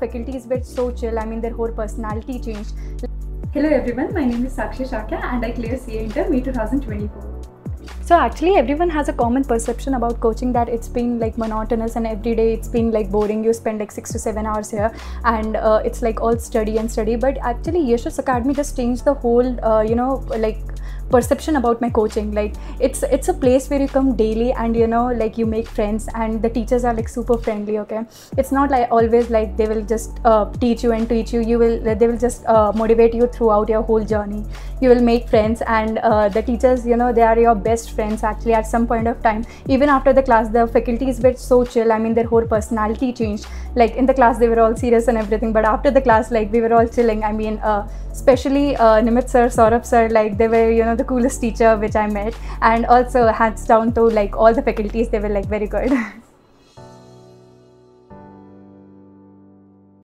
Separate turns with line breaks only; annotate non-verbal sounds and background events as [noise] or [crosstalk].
faculties were so chill. I mean, their whole personality changed.
Hello everyone, my name is Sakshi Shakya and I cleared CA Inter May 2024.
So actually everyone has a common perception about coaching that it's been like monotonous and every day it's been like boring. You spend like six to seven hours here and uh, it's like all study and study. But actually Yeshas Academy just changed the whole, uh, you know, like perception about my coaching. Like it's it's a place where you come daily and you know like you make friends and the teachers are like super friendly okay? It's not like always like they will just uh, teach you and teach you. You will they will just uh, motivate you throughout your whole journey. You will make friends and uh, the teachers you know they are your best friends actually at some point of time. Even after the class the faculties were so chill. I mean their whole personality changed. Like in the class they were all serious and everything but after the class like we were all chilling. I mean uh, especially uh, Nimit sir Saurabh sir like they were you know the coolest teacher which I met and also hands down to like all the faculties. They were like very good [laughs]